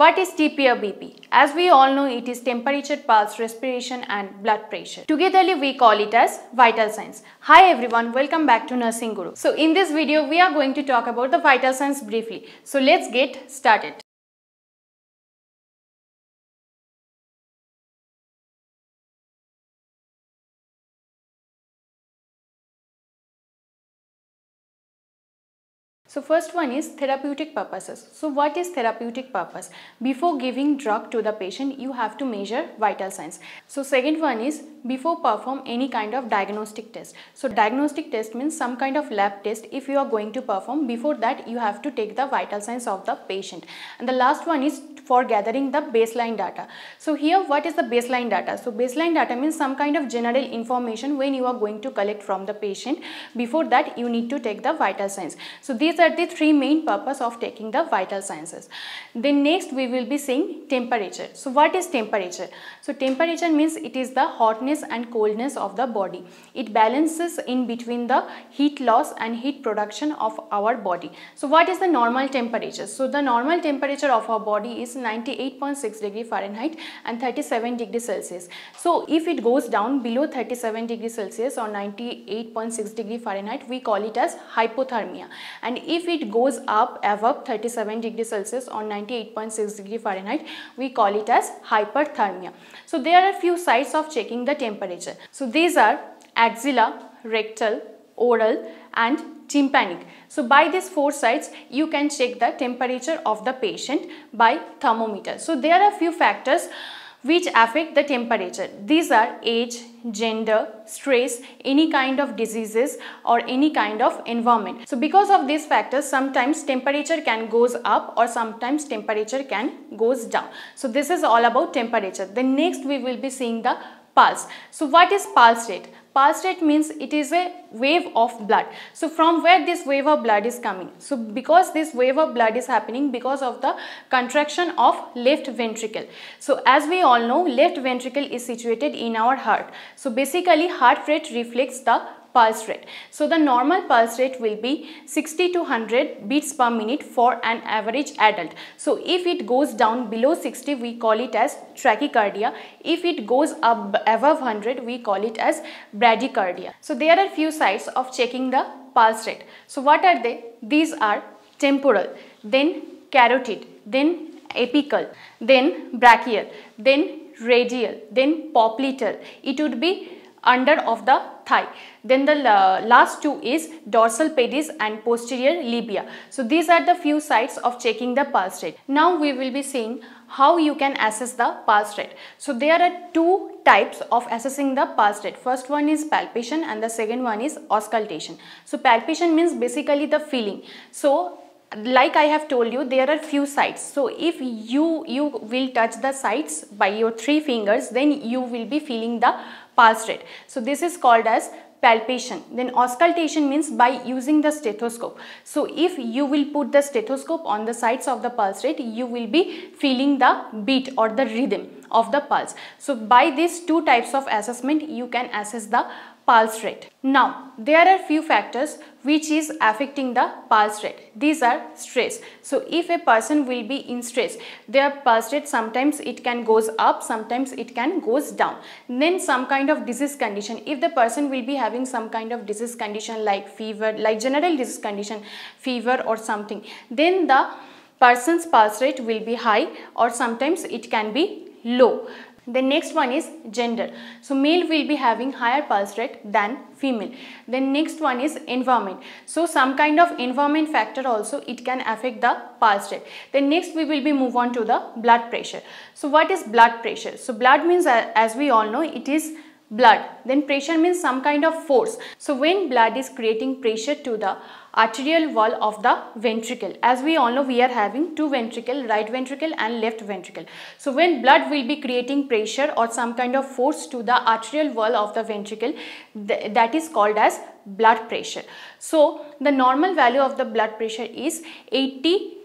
What is TPR BP? As we all know, it is temperature, pulse, respiration and blood pressure. Togetherly, we call it as vital signs. Hi everyone, welcome back to Nursing Guru. So in this video, we are going to talk about the vital signs briefly. So let's get started. So first one is therapeutic purposes. So what is therapeutic purpose? Before giving drug to the patient, you have to measure vital signs. So second one is before perform any kind of diagnostic test. So diagnostic test means some kind of lab test if you are going to perform. Before that, you have to take the vital signs of the patient. And the last one is for gathering the baseline data. So here what is the baseline data? So baseline data means some kind of general information when you are going to collect from the patient. Before that you need to take the vital signs. So these are the three main purpose of taking the vital sciences. Then next we will be seeing temperature. So what is temperature? So temperature means it is the hotness and coldness of the body. It balances in between the heat loss and heat production of our body. So what is the normal temperature? So the normal temperature of our body is 98.6 degree Fahrenheit and 37 degree Celsius. So if it goes down below 37 degree Celsius or 98.6 degree Fahrenheit, we call it as hypothermia. And if it goes up above 37 degree Celsius or 98.6 degree Fahrenheit, we call it as hyperthermia. So there are few sites of checking the temperature. So these are axilla, rectal, oral and tympanic. So by these four sites you can check the temperature of the patient by thermometer. So there are few factors which affect the temperature. These are age, gender, stress, any kind of diseases or any kind of environment. So because of these factors sometimes temperature can goes up or sometimes temperature can goes down. So this is all about temperature. The next we will be seeing the pulse. So what is pulse rate? Pulse rate means it is a wave of blood. So from where this wave of blood is coming? So because this wave of blood is happening because of the contraction of left ventricle. So as we all know left ventricle is situated in our heart. So basically heart rate reflects the pulse rate. So the normal pulse rate will be 60 to 100 beats per minute for an average adult. So if it goes down below 60 we call it as tachycardia. If it goes up above 100 we call it as bradycardia. So there are few sites of checking the pulse rate. So what are they? These are temporal, then carotid, then apical, then brachial, then radial, then popliteal. It would be under of the thigh. Then the last two is dorsal pedis and posterior tibia. So these are the few sites of checking the pulse rate. Now we will be seeing how you can assess the pulse rate. So there are two types of assessing the pulse rate. First one is palpation and the second one is auscultation. So palpation means basically the feeling. So like I have told you there are few sites so if you you will touch the sites by your three fingers then you will be feeling the pulse rate. So this is called as palpation. Then auscultation means by using the stethoscope. So if you will put the stethoscope on the sides of the pulse rate, you will be feeling the beat or the rhythm of the pulse. So by these two types of assessment, you can assess the pulse rate. Now, there are few factors which is affecting the pulse rate. These are stress. So, if a person will be in stress, their pulse rate sometimes it can goes up, sometimes it can goes down. Then some kind of disease condition. If the person will be having some kind of disease condition like fever, like general disease condition, fever or something, then the person's pulse rate will be high or sometimes it can be low. The next one is gender. So male will be having higher pulse rate than female. Then next one is environment. So some kind of environment factor also it can affect the pulse rate. Then next we will be move on to the blood pressure. So what is blood pressure? So blood means as we all know it is blood. Then pressure means some kind of force. So when blood is creating pressure to the arterial wall of the ventricle. As we all know we are having two ventricle, right ventricle and left ventricle. So when blood will be creating pressure or some kind of force to the arterial wall of the ventricle th that is called as blood pressure. So the normal value of the blood pressure is 80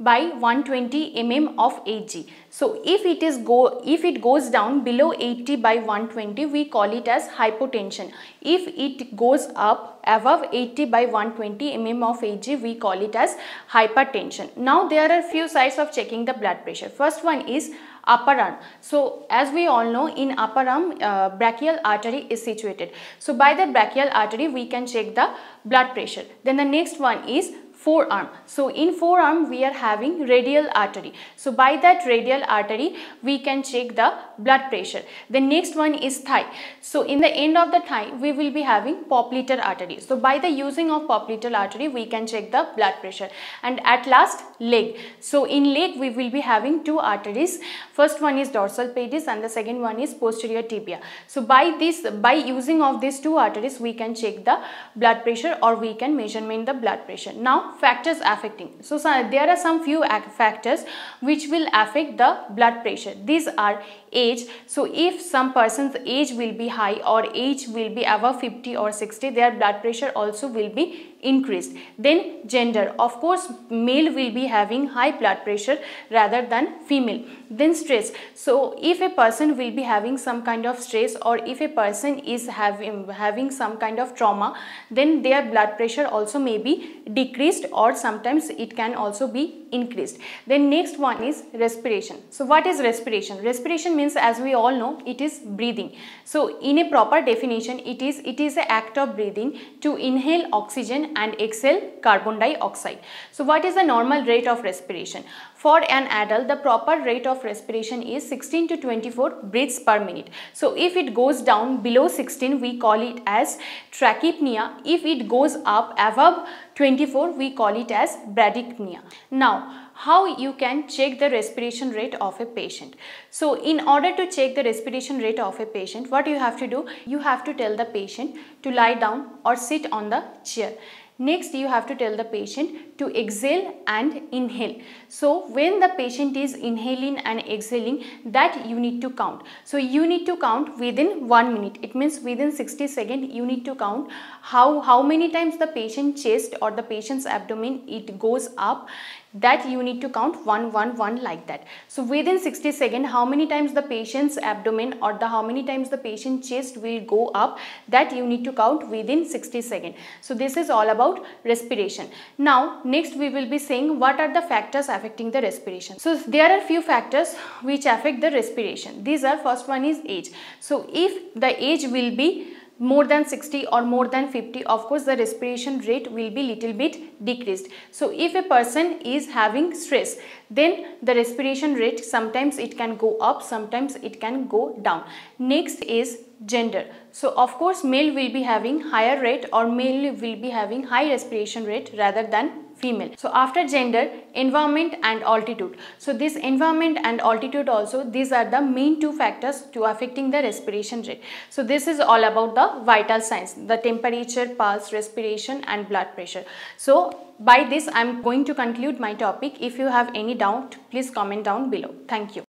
by 120 mm of Hg. So if it is go if it goes down below 80 by 120 we call it as hypotension. If it goes up above 80 by 120 mm of Hg we call it as hypertension. Now there are few sides of checking the blood pressure. First one is upper arm. So as we all know in upper arm uh, brachial artery is situated. So by the brachial artery we can check the blood pressure. Then the next one is forearm. So in forearm we are having radial artery. So by that radial artery we can check the blood pressure. The next one is thigh. So in the end of the thigh we will be having popliteal artery. So by the using of popliteal artery we can check the blood pressure. And at last leg. So in leg we will be having two arteries. First one is dorsal pedis and the second one is posterior tibia. So by this by using of these two arteries we can check the blood pressure or we can measurement the blood pressure. Now factors affecting. So, so there are some few factors which will affect the blood pressure. These are age. So if some person's age will be high or age will be above 50 or 60, their blood pressure also will be increased. Then gender. Of course, male will be having high blood pressure rather than female. Then stress. So if a person will be having some kind of stress or if a person is having, having some kind of trauma, then their blood pressure also may be decreased or sometimes it can also be increased. Then next one is respiration. So what is respiration? Respiration means as we all know it is breathing. So in a proper definition it is it is an act of breathing to inhale oxygen and exhale carbon dioxide. So what is the normal rate of respiration? For an adult the proper rate of respiration is 16 to 24 breaths per minute. So if it goes down below 16 we call it as tachypnea. If it goes up above 24 we call it as bradypnea. Now how you can check the respiration rate of a patient. So in order to check the respiration rate of a patient what you have to do you have to tell the patient to lie down or sit on the chair. Next, you have to tell the patient to exhale and inhale. So, when the patient is inhaling and exhaling, that you need to count. So, you need to count within 1 minute. It means within 60 seconds, you need to count how, how many times the patient chest or the patient's abdomen, it goes up that you need to count 1 1 1 like that. So within 60 seconds how many times the patient's abdomen or the how many times the patient chest will go up that you need to count within 60 seconds so this is all about respiration. Now next we will be saying what are the factors affecting the respiration. So there are few factors which affect the respiration. These are first one is age. So if the age will be more than 60 or more than 50 of course the respiration rate will be little bit decreased. So if a person is having stress then the respiration rate sometimes it can go up sometimes it can go down. Next is gender. So of course male will be having higher rate or male will be having high respiration rate rather than female. So after gender, environment and altitude. So this environment and altitude also, these are the main two factors to affecting the respiration rate. So this is all about the vital signs, the temperature, pulse, respiration and blood pressure. So by this, I am going to conclude my topic. If you have any doubt, please comment down below. Thank you.